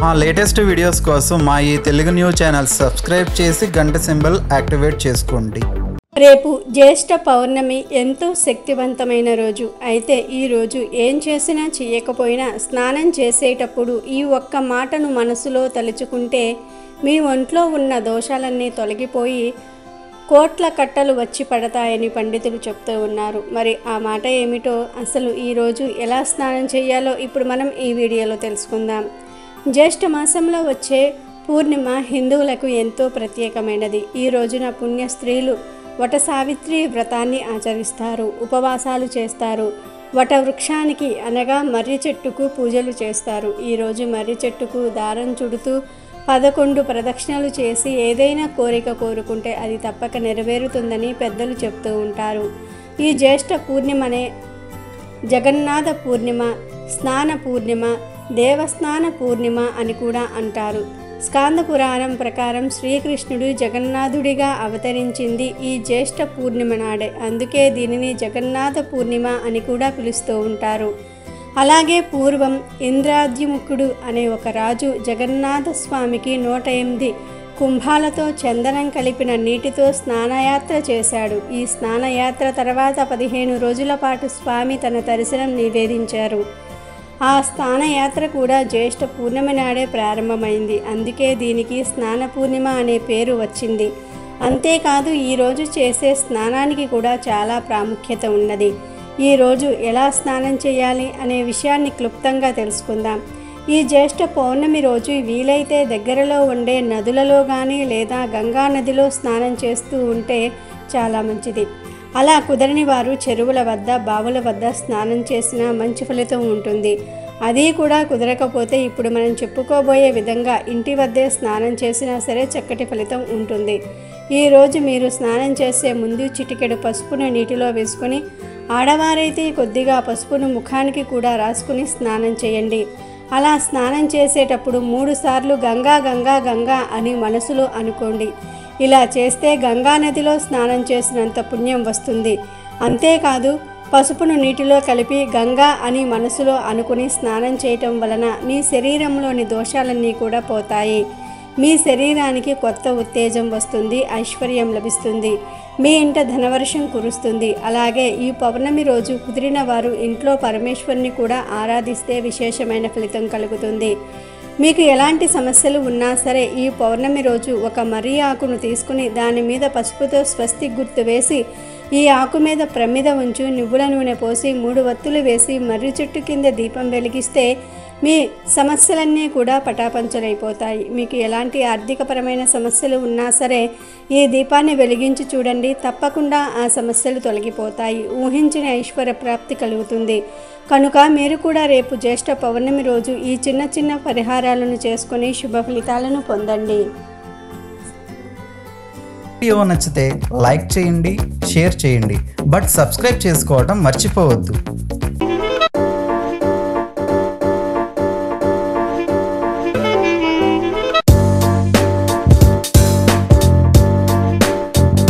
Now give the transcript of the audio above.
మా latest videos కోసం మా ఈ తెలుగు న్యూస్ ఛానల్ సబ్స్క్రైబ్ చేసి గంట సింబల్ యాక్టివేట్ చేసుకోండి. రేపు జ్యేష్ఠ పౌర్ణమి ఎంతో శక్తివంతమైన రోజు. అయితే ఈ రోజు ఏం చేసినా చేయకపోయినా స్నానం చేసేటప్పుడు ఈ ఒక్క మాటను మనసులో తలుచుకుంటే మీ ఒంట్లో ఉన్న దోషాలన్నీ తొలగిపోయి కోట్ల కట్టలు వచ్చి పడతాయని పండితులు చెప్తూ ఉన్నారు. మరి ఆ మాట ఏమిటో అసలు ఈరోజు ఎలా స్నానం చేయాలో ఇప్పుడు మనం ఈ వీడియోలో తెలుసుకుందాం. జ్యేష్ఠ మాసంలో వచ్చే పూర్ణిమ హిందువులకు ఎంతో ప్రత్యేకమైనది. ఈ రోజున పుణ్య స్త్రీలు వట సావిత్రి వ్రతాన్ని ఆచరిస్తారు ఉపవాసాలు చేస్తారు. వట వృక్షానికి అనగా మర్రి చెట్టుకు పూజలు చేస్తారు. ఈరోజు మర్రి చెట్టుకు దారం చుడుతూ పదకొండు ప్రదక్షిణలు చేసి ఏదైనా కోరిక కోరుకుంటే అది తప్పక నెరవేరుతుందని పెద్దలు చెప్తూ ఉంటారు. ఈ జ్యేష్ఠ పూర్ణిమనే జగన్నాథ పూర్ణిమ స్నాన పూర్ణిమ దేవస్నాన పూర్ణిమ అని కూడా అంటారు. స్కాంద పురాణం ప్రకారం శ్రీకృష్ణుడు జగన్నాథుడిగా అవతరించింది ఈ జ్యేష్ఠ పూర్ణిమ నాడే. అందుకే దీనిని జగన్నాథ పూర్ణిమ అని కూడా పిలుస్తూ ఉంటారు. అలాగే పూర్వం ఇంద్రాద్యుముఖుడు అనే ఒక రాజు జగన్నాథ స్వామికి నూట ఎనిమిది కుంభాలతో చందనం కలిపిన నీటితో స్నానయాత్ర చేశాడు. ఈ స్నానయాత్ర తర్వాత పదిహేను రోజుల పాటు స్వామి తన దర్శనం నివేదించారు. ఆ స్నానయాత్ర కూడా జ్యేష్ఠ పూర్ణిమ నాడే ప్రారంభమైంది. అందుకే దీనికి స్నాన పూర్ణిమ అనే పేరు వచ్చింది. అంతేకాదు ఈరోజు చేసే స్నానానికి కూడా చాలా ప్రాముఖ్యత ఉన్నది. ఈరోజు ఎలా స్నానం చేయాలి అనే విషయాన్ని క్లుప్తంగా తెలుసుకుందాం. ఈ జ్యేష్ఠ పౌర్ణమి రోజు వీలైతే దగ్గరలో ఉండే నదులలో కానీ లేదా గంగా నదిలో స్నానం చేస్తూ ఉంటే చాలా మంచిది. అలా కుదరని వారు చెరువుల వద్ద బావుల వద్ద స్నానం చేసినా మంచి ఫలితం ఉంటుంది. అది కూడా కుదరకపోతే ఇప్పుడు మనం చెప్పుకోబోయే విధంగా ఇంటి వద్దే స్నానం చేసినా సరే చక్కటి ఫలితం ఉంటుంది. ఈరోజు మీరు స్నానం చేసే ముందు చిటికెడు పసుపును నీటిలో వేసుకొని ఆడవారైతే కొద్దిగా పసుపును ముఖానికి కూడా రాసుకుని స్నానం చేయండి. అలా స్నానం చేసేటప్పుడు మూడుసార్లు గంగా గంగా గంగా అని మనసులో అనుకోండి. ఇలా చేస్తే గంగా నదిలో స్నానం చేసినంత పుణ్యం వస్తుంది. అంతేకాదు పసుపును నీటిలో కలిపి గంగా అని మనసులో అనుకుని స్నానం చేయటం వలన మీ శరీరంలోని దోషాలన్నీ కూడా పోతాయి. మీ శరీరానికి కొత్త ఉత్తేజం వస్తుంది ఐశ్వర్యం లభిస్తుంది. మీ ఇంట ధనవర్షం కురుస్తుంది. అలాగే ఈ పౌర్ణమి రోజు కుదిరిన వారు ఇంట్లో పరమేశ్వరుని కూడా ఆరాధిస్తే విశేషమైన ఫలితం కలుగుతుంది. మీకు ఎలాంటి సమస్యలు ఉన్నా సరే ఈ పౌర్ణమి రోజు ఒక మర్రి ఆకును తీసుకుని దాని మీద పసుపుతో స్వస్తి గుర్తు వేసి ఈ ఆకు మీద ప్రమిద ఉంచు నువ్వుల నూనె పోసి మూడు వత్తులు వేసి మర్రి చెట్టు కింద దీపం వెలిగిస్తే మీ సమస్యలన్నీ కూడా పటాపంచలైపోతాయి. మీకు ఎలాంటి ఆర్థికపరమైన సమస్యలు ఉన్నా సరే ఈ దీపాన్ని వెలిగించి చూడండి. తప్పకుండా ఆ సమస్యలు తొలగిపోతాయి. ఊహించిన ఐశ్వర్య ప్రాప్తి కలుగుతుంది. కనుక మీరు కూడా రేపు జ్యేష్ఠ పౌర్ణమి రోజు ఈ చిన్న చిన్న పరిహారాలను చేసుకొని శుభ ఫలితాలను పొందండి. వీడియో నచ్చితే లైక్ చేయండి షేర్ చేయండి. బట్ సబ్స్క్రైబ్ చేసుకోవడం మర్చిపోవద్దు.